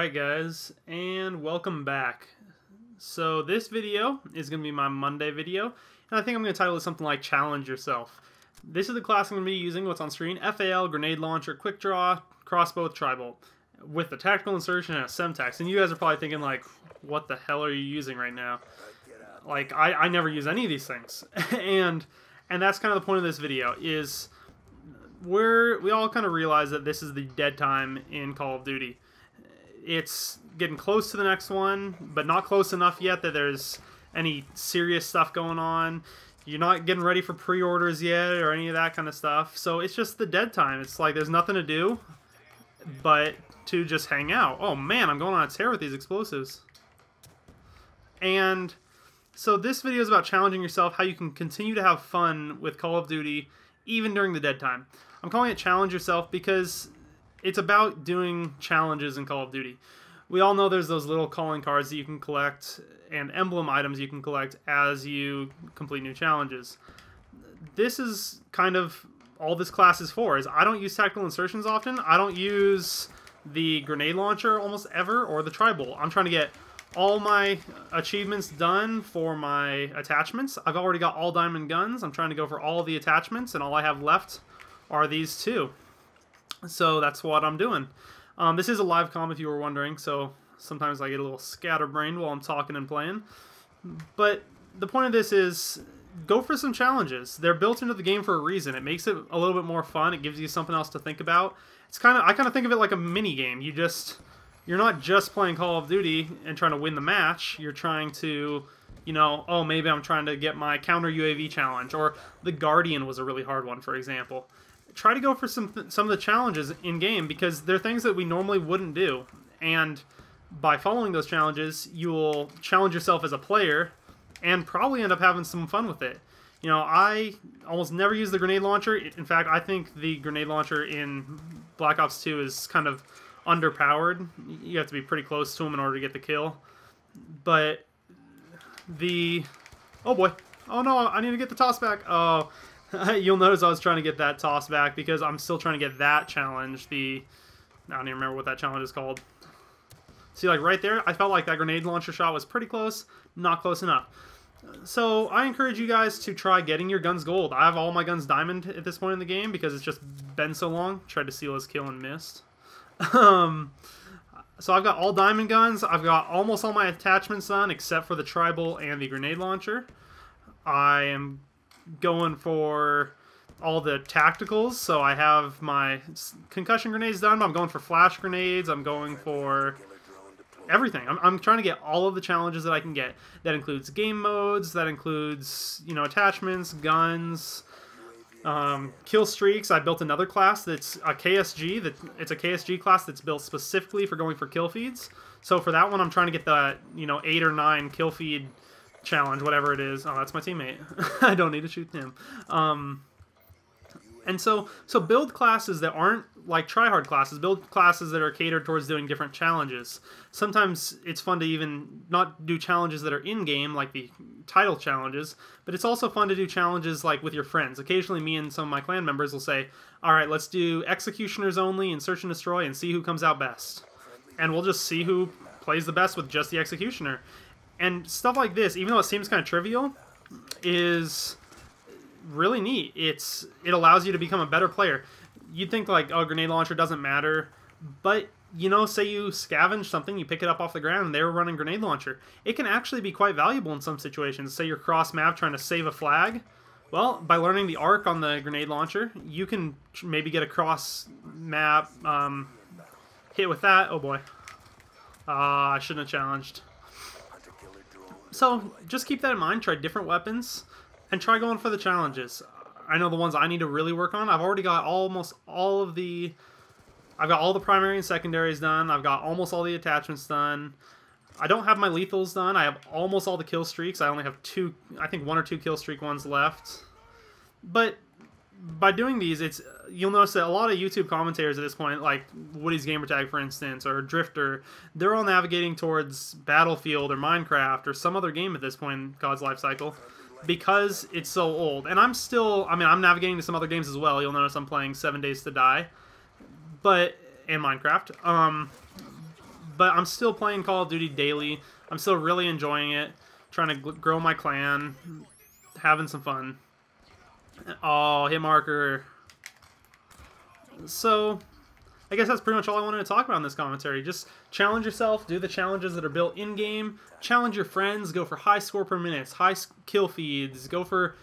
Alright guys, and welcome back. So this video is going to be my Monday video, and I think I'm going to title it something like Challenge Yourself. This is the class I'm going to be using, what's on screen, FAL, Grenade Launcher, Quick Draw, Crossbow, Tribolt, with a Tactical Insertion and a Semtex. And you guys are probably thinking like, what the hell are you using right now? Like, I, I never use any of these things. and and that's kind of the point of this video, is we're we all kind of realize that this is the dead time in Call of Duty. It's getting close to the next one, but not close enough yet that there's any serious stuff going on. You're not getting ready for pre-orders yet or any of that kind of stuff. So it's just the dead time. It's like there's nothing to do but to just hang out. Oh man, I'm going on a tear with these explosives. And so this video is about challenging yourself, how you can continue to have fun with Call of Duty even during the dead time. I'm calling it Challenge Yourself because it's about doing challenges in Call of Duty. We all know there's those little calling cards that you can collect and emblem items you can collect as you complete new challenges. This is kind of all this class is for, is I don't use tactical insertions often. I don't use the grenade launcher almost ever or the tri I'm trying to get all my achievements done for my attachments. I've already got all diamond guns. I'm trying to go for all the attachments, and all I have left are these two. So that's what I'm doing. Um, this is a live com if you were wondering, so sometimes I get a little scatterbrained while I'm talking and playing. But the point of this is go for some challenges. They're built into the game for a reason. It makes it a little bit more fun. It gives you something else to think about. It's kind of I kind of think of it like a mini game. You just you're not just playing Call of Duty and trying to win the match. You're trying to, you know, oh maybe I'm trying to get my counter UAV challenge or the Guardian was a really hard one for example try to go for some some of the challenges in game because they're things that we normally wouldn't do, and by following those challenges, you will challenge yourself as a player, and probably end up having some fun with it. You know, I almost never use the grenade launcher. In fact, I think the grenade launcher in Black Ops 2 is kind of underpowered. You have to be pretty close to him in order to get the kill. But the... Oh boy. Oh no, I need to get the toss back. Oh, You'll notice I was trying to get that toss back because I'm still trying to get that challenge. The I don't even remember what that challenge is called. See, like right there, I felt like that grenade launcher shot was pretty close, not close enough. So I encourage you guys to try getting your guns gold. I have all my guns diamond at this point in the game because it's just been so long. Tried to seal his kill and missed. um, so I've got all diamond guns. I've got almost all my attachments done except for the Tribolt and the grenade launcher. I am going for all the tacticals. So I have my concussion grenades done, I'm going for flash grenades. I'm going for everything. I'm, I'm trying to get all of the challenges that I can get. That includes game modes. That includes you know attachments, guns, um, kill streaks. I built another class that's a KSG. That it's a KSG class that's built specifically for going for kill feeds. So for that one, I'm trying to get the you know eight or nine kill feed challenge, whatever it is. Oh, that's my teammate. I don't need to shoot him. Um, and so, so build classes that aren't like tryhard classes. Build classes that are catered towards doing different challenges. Sometimes it's fun to even not do challenges that are in game, like the title challenges, but it's also fun to do challenges like with your friends. Occasionally, me and some of my clan members will say, "All right, let's do executioners only and search and destroy, and see who comes out best." And we'll just see who plays the best with just the executioner and stuff like this, even though it seems kind of trivial, is really neat. It's it allows you to become a better player. You'd think like, oh, grenade launcher doesn't matter, but you know, say you scavenge something, you pick it up off the ground, and they were running grenade launcher. It can actually be quite valuable in some situations. Say you're cross map trying to save a flag. Well, by learning the arc on the grenade launcher, you can maybe get a cross map um, hit with that. Oh boy. Uh, I shouldn't have challenged. So just keep that in mind. Try different weapons and try going for the challenges. I know the ones I need to really work on. I've already got almost all of the... I've got all the primary and secondaries done. I've got almost all the attachments done. I don't have my lethals done. I have almost all the kill streaks. I only have two, I think one or two kill streak ones left. But by doing these, it's you'll notice that a lot of YouTube commentators at this point, like Woody's Gamertag, for instance, or Drift0r, they're all navigating towards Battlefield or Minecraft or some other game at this point in COD's life cycle because it's so old. And I'm still, I mean, I'm navigating to some other games as well. You'll notice I'm playing Seven Days to Die, but in Minecraft. Um, but I'm still playing Call of Duty daily. I'm still really enjoying it, trying to grow my clan, having some fun. Oh, hit marker. So, I guess that's pretty much all I wanted to talk about in this commentary. Just challenge yourself, do the challenges that are built in game, challenge your friends, go for high score per minutes, high kill feeds, go for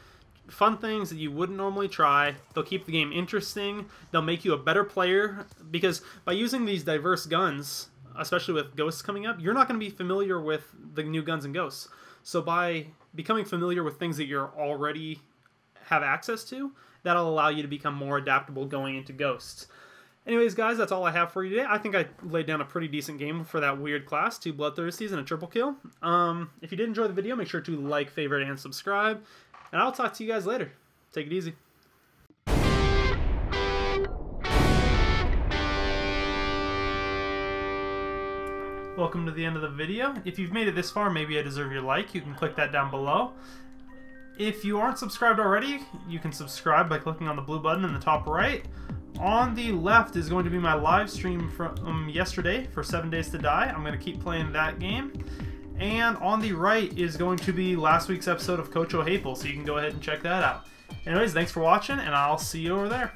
fun things that you wouldn't normally try. They'll keep the game interesting. They'll make you a better player because by using these diverse guns, especially with Ghosts coming up, you're not going to be familiar with the new guns and Ghosts. So by becoming familiar with things that you're already have access to, that'll allow you to become more adaptable going into Ghosts. Anyways, guys, that's all I have for you today. I think I laid down a pretty decent game for that weird class, two Bloodthirsties and a triple kill. Um, if you did enjoy the video, make sure to like, favorite, and subscribe. And I'll talk to you guys later. Take it easy. Welcome to the end of the video. If you've made it this far, maybe I deserve your like. You can click that down below. If you aren't subscribed already, you can subscribe by clicking on the blue button in the top right. On the left is going to be my live stream from um, yesterday for 7 Days to Die. I'm going to keep playing that game. And on the right is going to be last week's episode of Coach Ohaple, so you can go ahead and check that out. Anyways, thanks for watching, and I'll see you over there.